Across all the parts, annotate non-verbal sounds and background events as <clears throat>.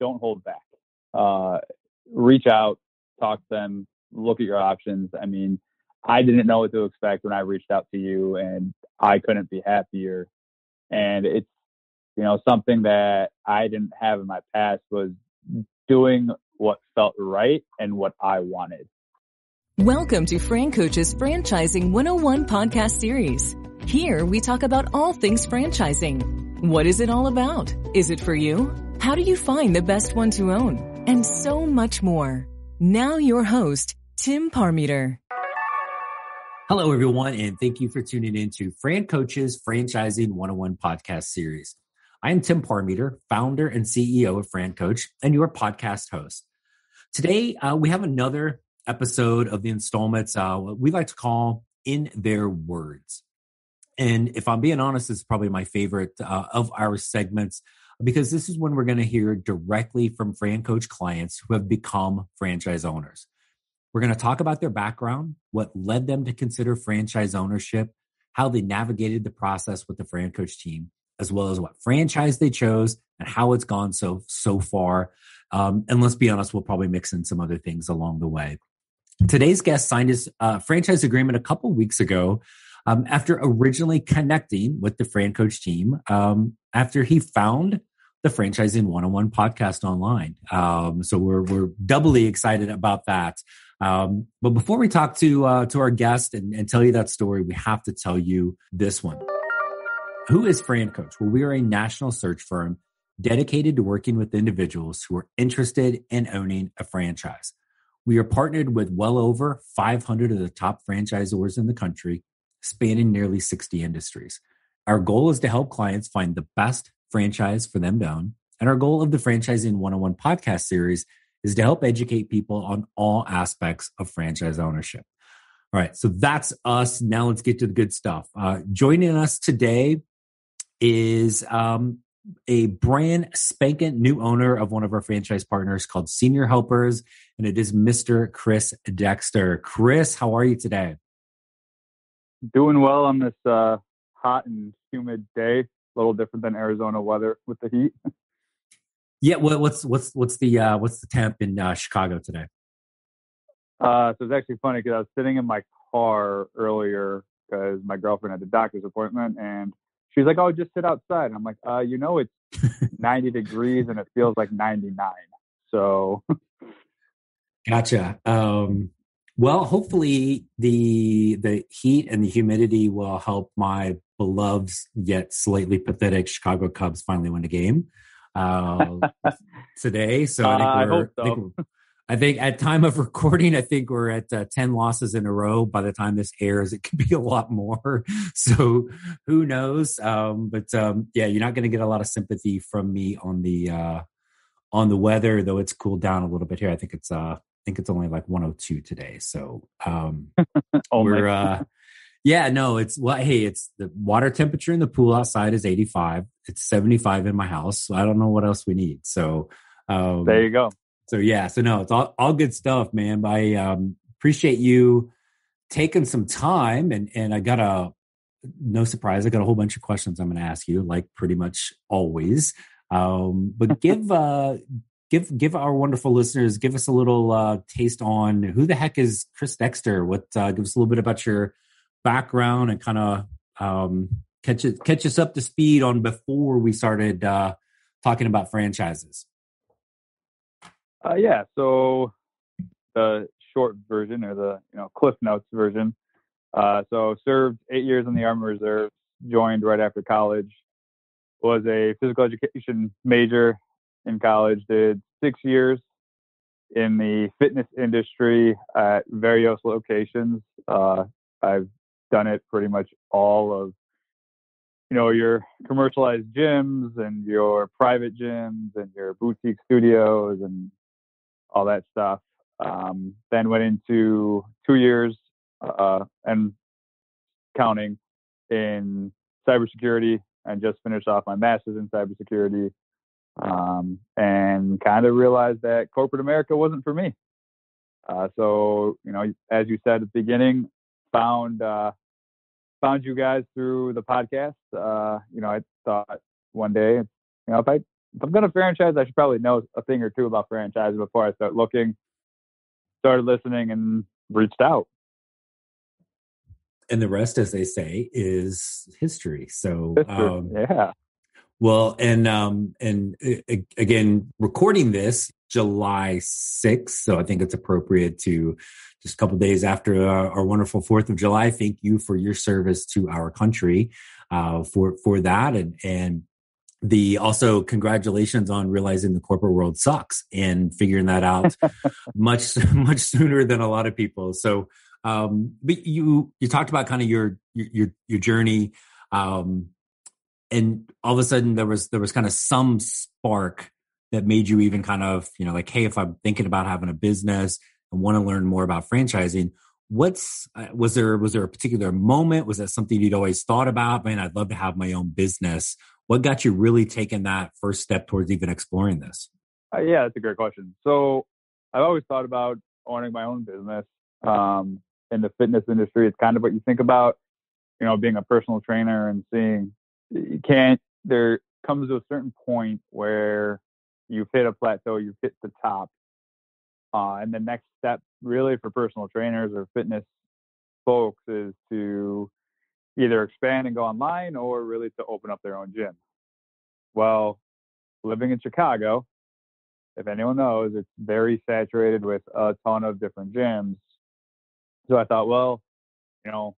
don't hold back. Uh, reach out, talk to them, look at your options. I mean, I didn't know what to expect when I reached out to you, and I couldn't be happier. And it's you know something that I didn't have in my past was doing what felt right and what I wanted. Welcome to Fran Coach's Franchising 101 podcast series. Here we talk about all things franchising. What is it all about? Is it for you? How do you find the best one to own? And so much more. Now your host, Tim Parmeter. Hello, everyone, and thank you for tuning in to Fran Coach's Franchising 101 podcast series. I am Tim Parmeter, founder and CEO of Fran Coach, and your podcast host. Today, uh, we have another episode of the installments uh, we like to call In Their Words. And if I'm being honest, it's probably my favorite uh, of our segments because this is when we're going to hear directly from Fran Coach clients who have become franchise owners. We're going to talk about their background, what led them to consider franchise ownership, how they navigated the process with the Fran Coach team, as well as what franchise they chose and how it's gone so so far. Um, and let's be honest, we'll probably mix in some other things along the way. Today's guest signed his uh, franchise agreement a couple weeks ago um, after originally connecting with the Fran Coach team um, after he found the Franchising 101 podcast online. Um, so we're, we're doubly excited about that. Um, but before we talk to uh, to our guest and, and tell you that story, we have to tell you this one. Who is Fran Coach? Well, we are a national search firm dedicated to working with individuals who are interested in owning a franchise. We are partnered with well over 500 of the top franchisors in the country, spanning nearly 60 industries. Our goal is to help clients find the best franchise for them to own. And our goal of the Franchising 101 podcast series is to help educate people on all aspects of franchise ownership. All right, so that's us. Now let's get to the good stuff. Uh, joining us today is um, a brand spanking new owner of one of our franchise partners called Senior Helpers, and it is Mr. Chris Dexter. Chris, how are you today? Doing well on this uh, hot and humid day. A little different than Arizona weather with the heat. <laughs> yeah, what's what's what's the uh, what's the temp in uh, Chicago today? Uh, so it's actually funny because I was sitting in my car earlier because my girlfriend had a doctor's appointment and she's like, "Oh, just sit outside." And I'm like, "Uh, you know, it's <laughs> 90 degrees and it feels like 99." So, gotcha. Um, well, hopefully the the heat and the humidity will help my beloved yet slightly pathetic Chicago Cubs finally win a game uh, <laughs> today. So I think uh. I, so. I think I think at time of <laughs> recording, I think we're at uh, 10 losses in a row. By the time this airs, it could be a lot more. <laughs> So who knows? Um, but um, yeah, you're not going to get a lot of sympathy from me on the uh, on the weather, though it's cooled down a little bit here. I think it's uh, think it's only like 102 today. So um, <laughs> oh we're uh, yeah, no, it's well, hey, it's the water temperature in the pool outside is 85. It's 75 in my house. So I don't know what else we need. So um, there you go so yeah, so no, it's all, all good stuff, man. I um, appreciate you taking some time, and and I got a no surprise, I got a whole bunch of questions I'm going to ask you, like pretty much always. Um, but <laughs> give uh, give give our wonderful listeners give us a little uh, taste on who the heck is Chris Dexter. What uh, give us a little bit about your background and kind of um, catch it, catch us up to speed on before we started uh, talking about franchises. Uh, yeah. So the short version or the you know Cliff Notes version. Uh, so served eight years in the Army Reserve. Joined right after college. Was a physical education major in college. Did six years in the fitness industry at various locations. Uh, I've done it pretty much all of you know your commercialized gyms and your private gyms and your boutique studios and all that stuff. Um, then went into two years uh, and counting in cybersecurity and just finished off my master's in cybersecurity um, and kind of realized that corporate America wasn't for me. Uh, so, you know, as you said at the beginning, found uh, found you guys through the podcast. Uh, you know, I thought one day, you know, if I if I'm going to franchise, I should probably know a thing or two about franchising before I start looking. Started listening and reached out. And the rest, as they say, is history. So, history. Um, yeah. Well, and um, and uh, again, recording this July 6th, so I think it's appropriate to just a couple days after our, our, wonderful Fourth of July. Thank you for your service to our country uh, for for that, and and the also congratulations on realizing the corporate world sucks and figuring that out <laughs> much much sooner than a lot of people. So, um, but you you talked about kind of your your your journey. Um, and all of a sudden there was there was kind of some spark that made you even kind of you know like hey if i'm thinking about having a business and want to learn more about franchising what's uh, was there was there a particular moment? Was that something you'd always thought about? Man i'd love to have my own business. What got you really taking that first step towards even exploring this? Uh, yeah that's a great question. So i've always thought about owning my own business um, in the fitness industry. It's kind of what you think about you know being a personal trainer and seeing you can't there comes to a certain point where you've hit a plateau you've hit the top uh, and the next step really for personal trainers or fitness folks is to either expand and go online or really to open up their own gym. Well living in chicago if anyone knows it's very saturated with a ton of different gyms. So i thought well you know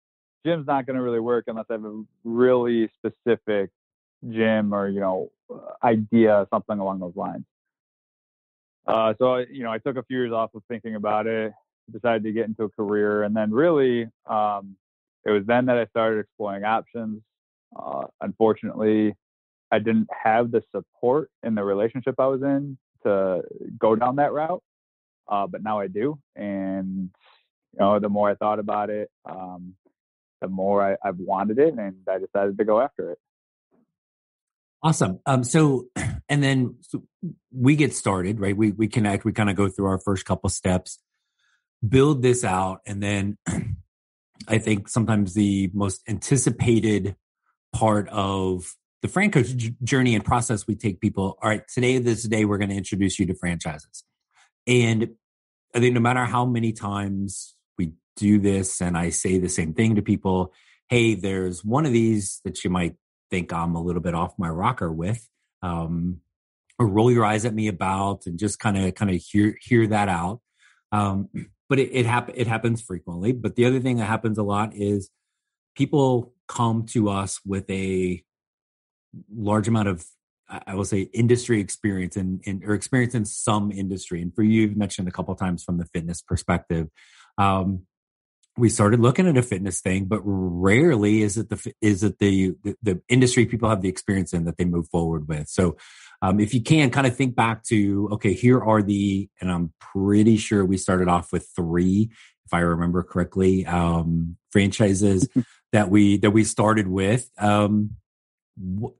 gym's not going to really work unless I have a really specific gym or you know idea, something along those lines. Uh, so you know, I took a few years off of thinking about it, decided to get into a career, and then really, um, it was then that I started exploring options. Uh, unfortunately, I didn't have the support in the relationship I was in to go down that route, uh, but now I do, and you know, the more I thought about it, um, the more I, have wanted it, and I decided to go after it. Awesome. Um, so, <clears throat> and then so we get started, right? We we connect. We kind of go through our first couple steps, build this out, and then <clears throat> I think sometimes the most anticipated part of the Fran Coach journey and process we take people. All right, today this day we're going to introduce you to franchises, and I think no matter how many times do this and I say the same thing to people. Hey, there's one of these that you might think I'm a little bit off my rocker with, um, or roll your eyes at me about, and just kind of kind of hear hear that out. Um, <clears throat> but it it, hap- it happens frequently. But the other thing that happens a lot is people come to us with a large amount of I will say industry experience and in, in, or experience in some industry. And for you, you've mentioned a couple times from the fitness perspective. Um, we started looking at a fitness thing, but rarely is it the is it the the, the industry people have the experience in that they move forward with. So, um, if you can kind of think back to okay, here are the, and I'm pretty sure we started off with three, if I remember correctly, um, franchises <laughs> that we that we started with. Um, do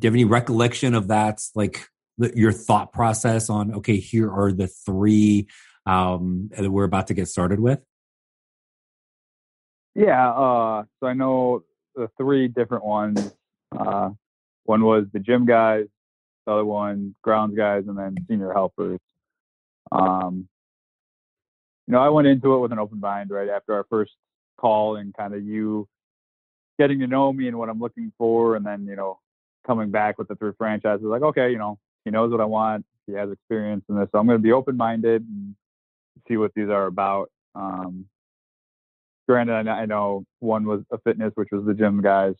you have any recollection of that? Like your thought process on okay, here are the three um, that we're about to get started with. Yeah, uh, so I know the three different ones. Uh, one was the gym guys, the other one grounds guys, and then senior helpers. Um, you know, I went into it with an open mind right after our first call and kind of you getting to know me and what I'm looking for, and then you know coming back with the three franchises. Like, okay, you know, he knows what I want. He has experience in this, so I'm going to be open minded and see what these are about. Um, granted, I know one was a fitness, which was the gym guys,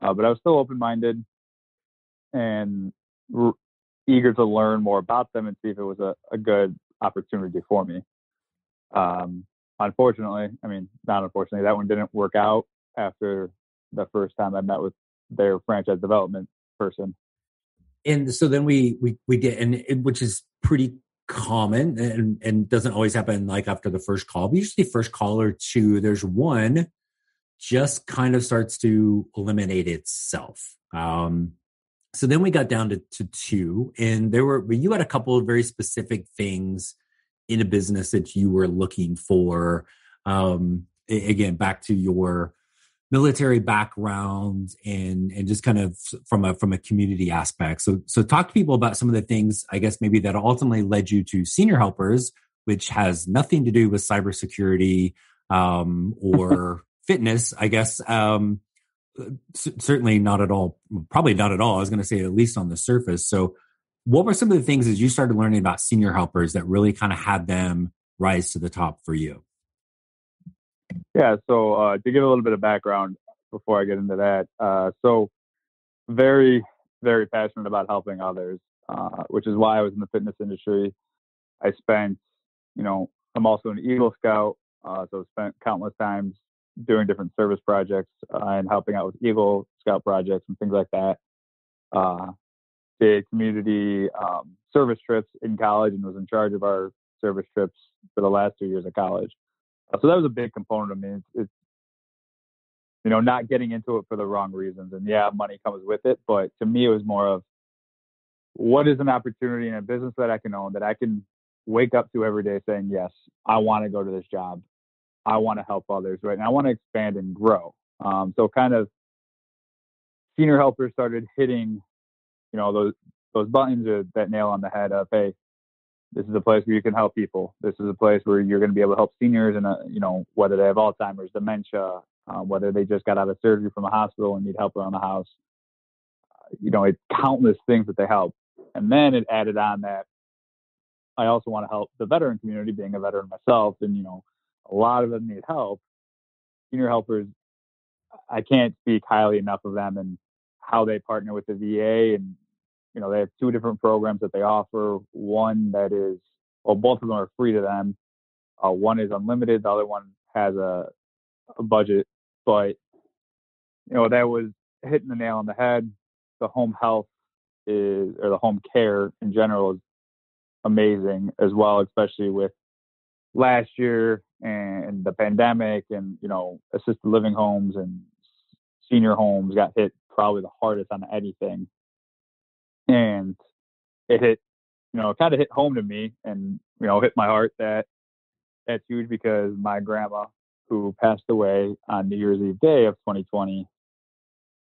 uh, but I was still open minded and r- eager to learn more about them and see if it was a, a good opportunity for me. Um, unfortunately, I mean, not unfortunately, that one didn't work out after the first time I met with their franchise development person. And so then we we we get and which is pretty common and, and doesn't always happen like after the first call, but usually first call or two, there's one just kind of starts to eliminate itself. Um, so then we got down to, to two, and there were you had a couple of very specific things in a business that you were looking for. Um, again, back to your military background and and just kind of from a from a community aspect. So so talk to people about some of the things I guess maybe that ultimately led you to senior helpers, which has nothing to do with cybersecurity um, or <laughs> fitness, I guess. Um, c- certainly not at all. Probably not at all. I was going to say at least on the surface. So what were some of the things as you started learning about senior helpers that really kind of had them rise to the top for you? Yeah, so uh, to give a little bit of background before I get into that, uh, so very, very passionate about helping others, uh, which is why I was in the fitness industry. I spent, you know, I'm also an Eagle Scout, uh, so spent countless times doing different service projects uh, and helping out with Eagle Scout projects and things like that. Uh, did community um, service trips in college and was in charge of our service trips for the last two years of college. Uh, so that was a big component of me. It's, it's, you know, not getting into it for the wrong reasons. And yeah, money comes with it. But to me, it was more of what is an opportunity in a business that I can own that I can wake up to every day saying, yes, I want to go to this job. I want to help others, right? And I want to expand and grow. Um, so kind of senior helpers started hitting, you know, those those buttons or that nail on the head of, hey, this is a place where you can help people. This is a place where you're going to be able to help seniors and, uh, you know, whether they have Alzheimer's, dementia, uh, whether they just got out of surgery from a hospital and need help around the house. Uh, you know, it's countless things that they help. And then it added on that I also want to help the veteran community, being a veteran myself, and, you know, a lot of them need help. Senior helpers, I can't speak highly enough of them and how they partner with the VA and you know, they have two different programs that they offer. One that is, well, both of them are free to them. Uh, one is unlimited. The other one has a, a budget. But, you know, that was hitting the nail on the head. The home health is, or the home care in general is amazing as well, especially with last year and the pandemic and, you know, assisted living homes and senior homes got hit probably the hardest on anything and it hit, you know, kind of hit home to me, and you know, hit my heart that that's huge because my grandma, who passed away on New Year's Eve day of 2020,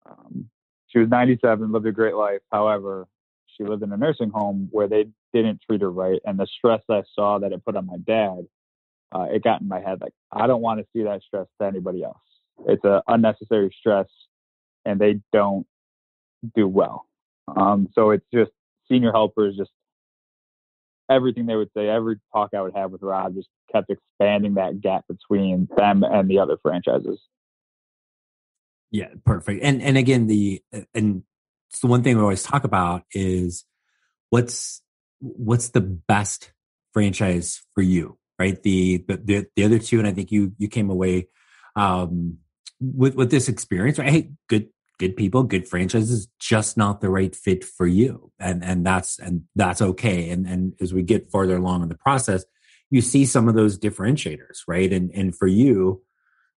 um, she was 97, lived a great life. However, she lived in a nursing home where they didn't treat her right, and the stress I saw that it put on my dad, uh, it got in my head like I don't want to see that stress to anybody else. It's a unnecessary stress, and they don't do well. Um, so it's just senior helpers, just everything they would say, every talk I would have with Rob just kept expanding that gap between them and the other franchises. Yeah, perfect. And and again, the and it's the one thing we always talk about is what's what's the best franchise for you, right? The the the other two, and I think you you came away um, with with this experience, right? Hey, good good people, good franchises, just not the right fit for you. And and that's and that's okay. And and as we get farther along in the process, you see some of those differentiators, right? And and for you,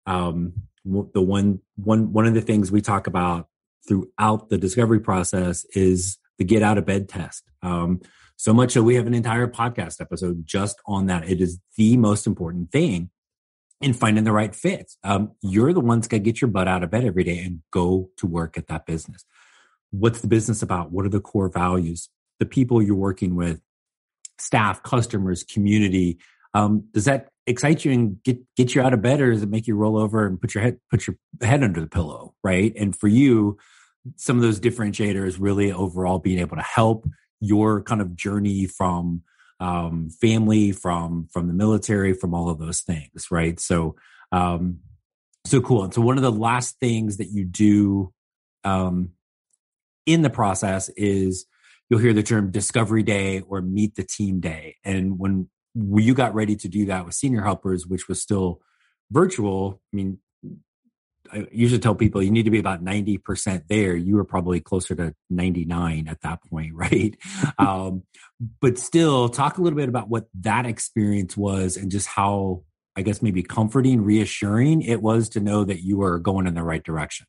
um, the one one one of the things we talk about throughout the discovery process is the get out of bed test. Um, so much so we have an entire podcast episode just on that. It is the most important thing in finding the right fit. Um, you're the ones that get your butt out of bed every day and go to work at that business. What's the business about? What are the core values? The people you're working with, staff, customers, community. Um, does that excite you and get get you out of bed, or does it make you roll over and put your head put your head under the pillow? Right. And for you, some of those differentiators really overall being able to help your kind of journey from um, family, from from the military, from all of those things, right? So, um, so cool. And so, one of the last things that you do um, in the process is you'll hear the term discovery day or meet the team day. And when you got ready to do that with senior helpers, which was still virtual, I mean, I usually tell people you need to be about 90% there. You were probably closer to 99 at that point, <laughs> right? um, but still, talk a little bit about what that experience was and just how, I guess, maybe comforting, reassuring it was to know that you were going in the right direction.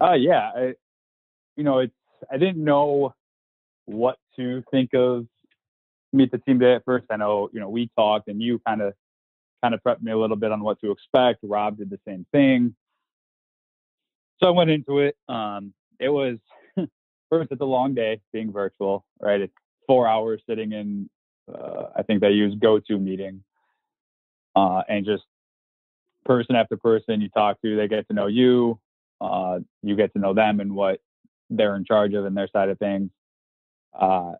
Uh, yeah. I, you know, it's, I didn't know what to think of meet the team day at first. I know, you know, we talked and you kind of kind of prepped me a little bit on what to expect. Rob did the same thing. So I went into it. Um, it was <laughs> first, it's a long day being virtual, right? It's four hours sitting in, uh, I think they use GoToMeeting, uh, and just person after person you talk to, they get to know you. Uh, you get to know them and what they're in charge of and their side of things. Uh,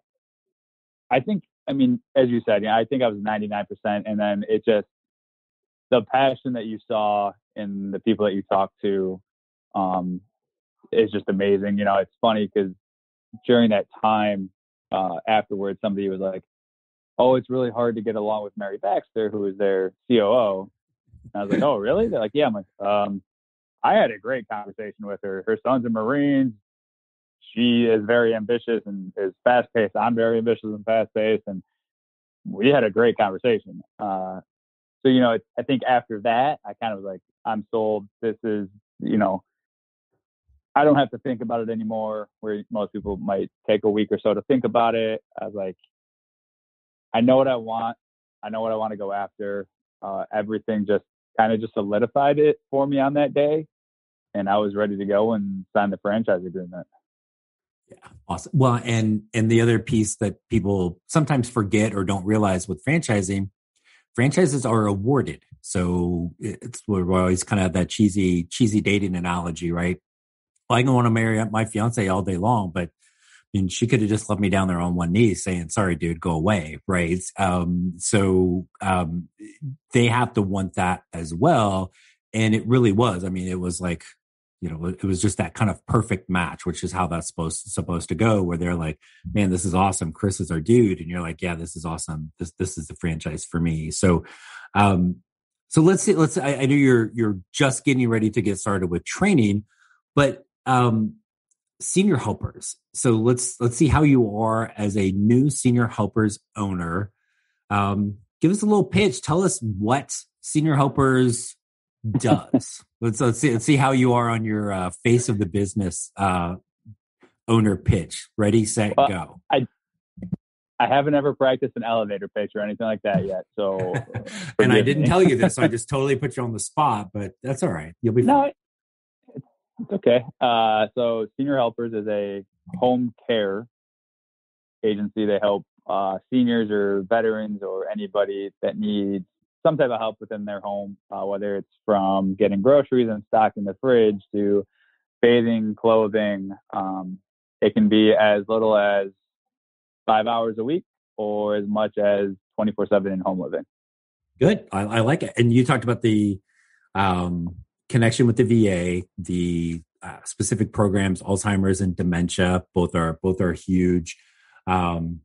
I think, I mean, as you said, yeah, I think I was 99%. And then it just, the passion that you saw in the people that you talked to um, is just amazing. You know, it's funny because during that time uh, afterwards, somebody was like, "Oh, it's really hard to get along with Mary Baxter, who is their COO." And I was like, "Oh, really?" They're like, "Yeah." I'm like, um, "I had a great conversation with her. Her son's a Marines. She is very ambitious and is fast paced. I'm very ambitious and fast paced, and we had a great conversation." Uh, so you know, I think after that, I kind of was like, "I'm sold. This is you know." I don't have to think about it anymore. Where most people might take a week or so to think about it. I was like, I know what I want. I know what I want to go after. Uh, everything just kind of just solidified it for me on that day, and I was ready to go and sign the franchise agreement. Yeah, awesome. Well, and and the other piece that people sometimes forget or don't realize with franchising, franchises are awarded. So it's we're always kind of that cheesy cheesy dating analogy, right? I can want to marry up my fiance all day long, but I mean, she could have just left me down there on one knee saying, sorry, dude, go away. Right. Um, so, um, they have to want that as well. And it really was. I mean, it was like, you know, it was just that kind of perfect match, which is how that's supposed supposed to go. Where they're like, "Man, this is awesome. Chris is our dude," and you're like, "Yeah, this is awesome. This this is the franchise for me." So, um, so let's see. Let's. I, I know you're you're just getting ready to get started with training, but um, senior helpers. So let's let's see how you are as a new senior helpers owner. Um, give us a little pitch. Tell us what senior helpers does. let's let's see let's see how you are on your uh, face of the business uh, owner pitch. Ready, set, well, go. I I haven't ever practiced an elevator pitch or anything like that yet. So, <laughs> and I didn't tell you this, so I <laughs> just totally put you on the spot. But that's all right. You'll be fine. No, it's okay. Uh, so Senior Helpers is a home care agency. They help uh, seniors or veterans or anybody that needs some type of help within their home, uh, whether it's from getting groceries and stocking the fridge to bathing, clothing. Um, it can be as little as five hours a week or as much as 24 7 in home living. Good. I, I, like it. And you talked about the um, connection with the VA, the uh, specific programs, Alzheimer's and dementia, both are both are huge. Um,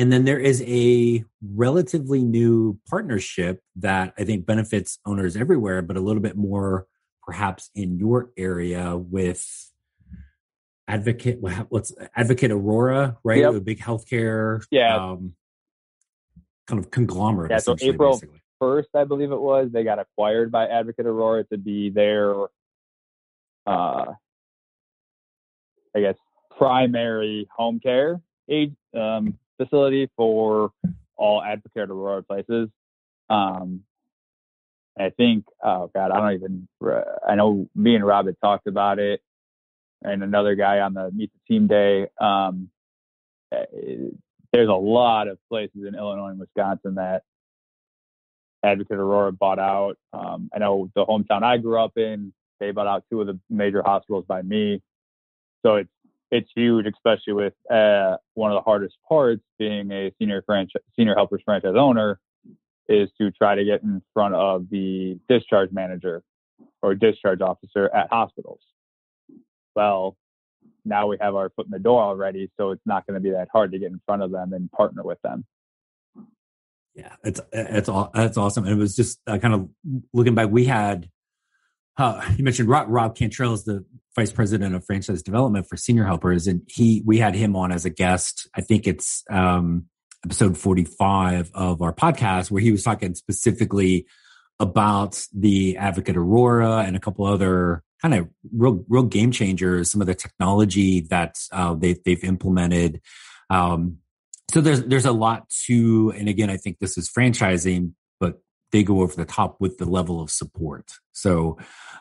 and then there is a relatively new partnership that I think benefits owners everywhere, but a little bit more perhaps in your area with Advocate. What's Advocate Aurora, right? Yep. A big healthcare, yeah, um, kind of conglomerate. Yeah, so April basically first, I believe it was, they got acquired by Advocate Aurora to be their, uh, I guess, primary home care aid um, facility for all Advocate Aurora places. Um, I think, oh God, I don't even, I know me and Rob had talked about it and another guy on the Meet the Team Day. Um, eh, there's a lot of places in Illinois and Wisconsin that Advocate Aurora bought out. Um, I know the hometown I grew up in, they bought out two of the major hospitals by me. So it's it's huge, especially with uh, one of the hardest parts being a senior franchise, senior helpers franchise owner, is to try to get in front of the discharge manager or discharge officer at hospitals. Well, now we have our foot in the door already, so it's not going to be that hard to get in front of them and partner with them. Yeah, it's it's all that's awesome. And it was just uh, kind of looking back. We had uh, you mentioned Rob, Rob Cantrell is the vice president of franchise development for Senior Helpers, and he we had him on as a guest. I think it's um, episode forty five of our podcast where he was talking specifically about the Advocate Aurora and a couple other kind of real real game changers. Some of the technology that uh, they they've implemented. Um, so there's there's a lot to and again i think this is franchising they go over the top with the level of support. So,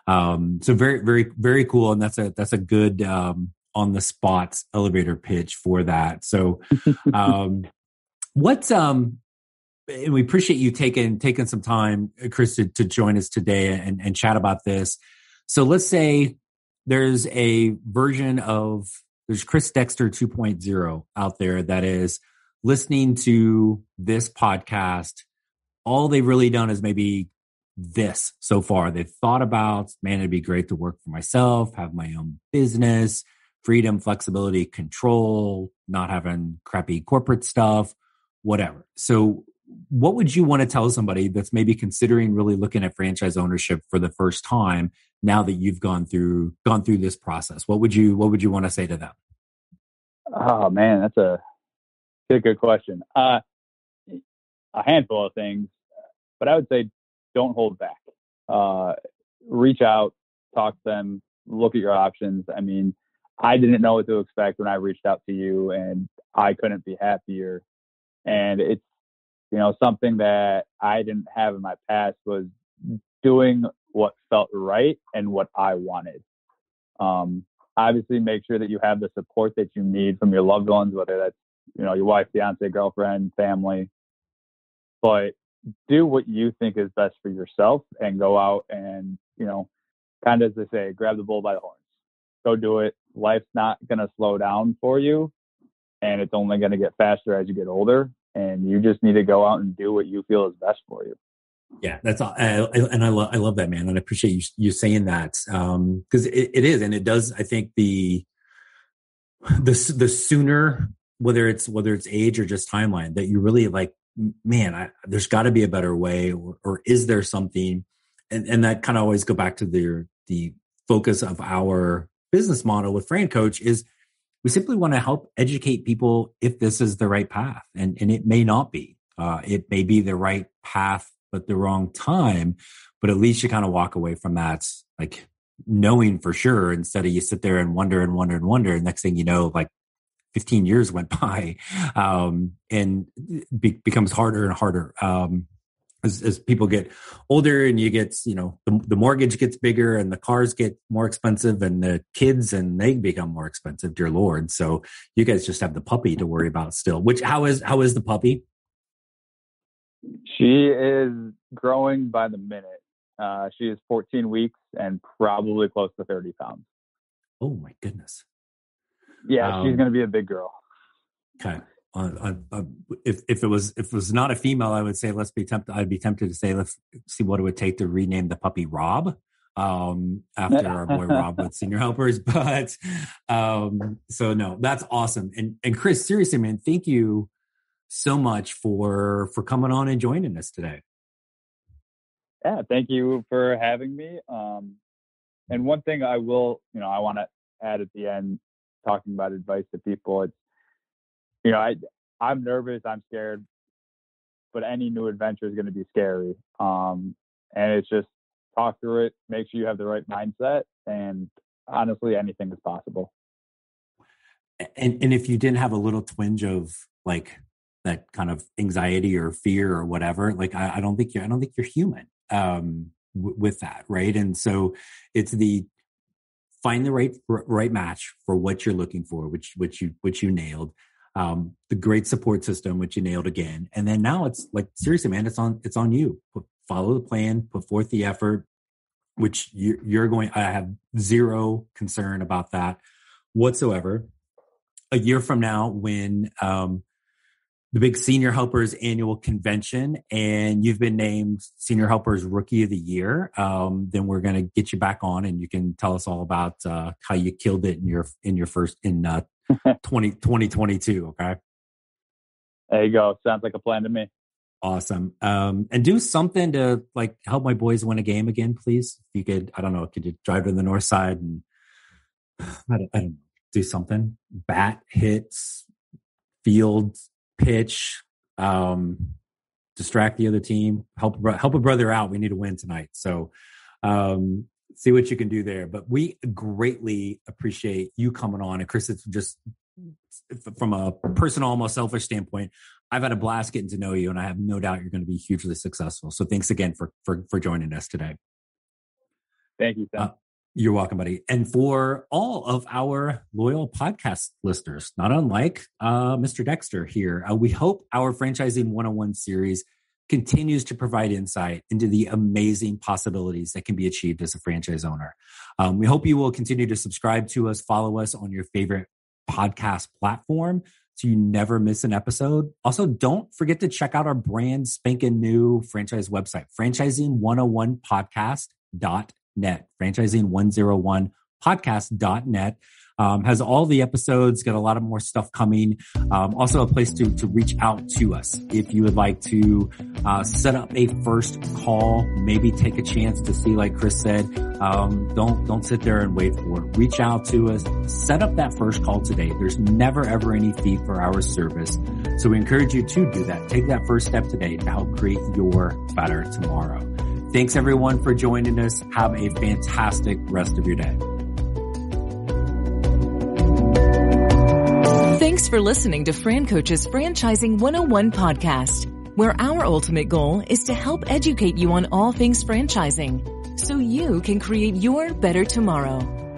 um, so very, very, very cool. And that's a, that's a good, um, on the spot elevator pitch for that. So, <laughs> um, what's, um, and we appreciate you taking, taking some time, Chris, to, to join us today and, and chat about this. So let's say there's a version of, there's Chris Dexter 2.0 out there that is listening to this podcast all they've really done is maybe this so far. They've thought about, man, it'd be great to work for myself, have my own business, freedom, flexibility, control, not having crappy corporate stuff, whatever. So, what would you want to tell somebody that's maybe considering really looking at franchise ownership for the first time now that you've gone through gone through this process? What would you what would you want to say to them? Oh man, that's a good good question. Uh, a handful of things but I would say don't hold back. Uh, reach out, talk to them, look at your options. I mean, I didn't know what to expect when I reached out to you, and I couldn't be happier. And it's you know something that I didn't have in my past was doing what felt right and what I wanted. Um, obviously, make sure that you have the support that you need from your loved ones, whether that's you know your wife, fiance, girlfriend, family. But do what you think is best for yourself and go out and, you know, kind of as they say, grab the bull by the horns. Go do it. Life's not going to slow down for you and it's only going to get faster as you get older. And you just need to go out and do what you feel is best for you. Yeah, that's all. I, and I love I love that man, and I appreciate you you saying that because um, it, it is, and it does. I think the the the sooner whether it's whether it's age or just timeline that you really like man, I, there's got to be a better way, or, or is there something? And, and that kind of always go back to the the focus of our business model with Fran Coach is we simply want to help educate people if this is the right path, and and it may not be. Uh, it may be the right path, but the wrong time. But at least you kind of walk away from that like knowing for sure instead of you sit there and wonder and wonder and wonder. And next thing you know, like 15 years went <laughs> by um, and be- becomes harder and harder um, as, as, people get older and you get you know the, the, mortgage gets bigger and the cars get more expensive and the kids and they become more expensive dear lord. So you guys just have the puppy to worry about still which how is how is the puppy? She is growing by the minute. Uh, she is 14 weeks and probably close to 30 pounds. Oh my goodness yeah, um, she's going to be a big girl. Okay. Uh, uh, uh, if if it was if it was not a female, I would say let's be tempted. I'd be tempted to say let's see what it would take to rename the puppy Rob um, after our boy Rob with <laughs> Senior Helpers. <laughs> But um, so no, that's awesome. And and Chris, seriously, man, thank you so much for for coming on and joining us today. Yeah, thank you for having me. Um, and one thing I will, you know, I want to add at the end talking about advice to people. It's you know, I I'm nervous, I'm scared, but any new adventure is going to be scary. Um, and it's just talk through it, make sure you have the right mindset, and honestly, anything is possible. And and if you didn't have a little twinge of like that kind of anxiety or fear or whatever, like I, I don't think you're I don't think you're human um, with that, right? And so it's the find the right right match for what you're looking for, which which you which you nailed. Um, the great support system, which you nailed again, and then now it's like seriously, man, it's on it's on you. Put, follow the plan, put forth the effort, which you're, you're going. I have zero concern about that whatsoever. A year from now, when um, the big Senior Helpers annual convention, and you've been named Senior Helpers Rookie of the Year, um, then we're going to get you back on, and you can tell us all about uh, how you killed it in your in your first in uh, <laughs> 20, 2022. Okay. There you go. Sounds like a plan to me. Awesome. Um, and do something to like help my boys win a game again, please. If you could, I don't know, could you drive to the north side and <sighs> I don't, I don't do something? Bat hits, field pitch, um, distract the other team, help help a brother out. We need to win tonight. So um, see what you can do there. But we greatly appreciate you coming on. And Chris, it's just from a personal, almost selfish standpoint, I've had a blast getting to know you, and I have no doubt you're going to be hugely successful. So thanks again for for for joining us today. Thank you. Uh, you're welcome, buddy. And for all of our loyal podcast listeners, not unlike uh, Mr. Dexter here, uh, we hope our Franchising 101 series continues to provide insight into the amazing possibilities that can be achieved as a franchise owner. Um, we hope you will continue to subscribe to us, follow us on your favorite podcast platform so you never miss an episode. Also, don't forget to check out our brand spanking new franchise website, franchising101podcast.net, franchising101podcast.net um, has all the episodes, got a lot of more stuff coming. Um, also a place to, to reach out to us if you would like to uh, set up a first call, maybe take a chance to see, like Chris said, um, don't, don't sit there and wait for it. Reach out to us, set up that first call today. There's never ever any fee for our service. So we encourage you to do that. Take that first step today to help create your better tomorrow. Thanks everyone for joining us. Have a fantastic rest of your day. Thanks for listening to Fran Coach's Franchising 101 podcast, where our ultimate goal is to help educate you on all things franchising so you can create your better tomorrow.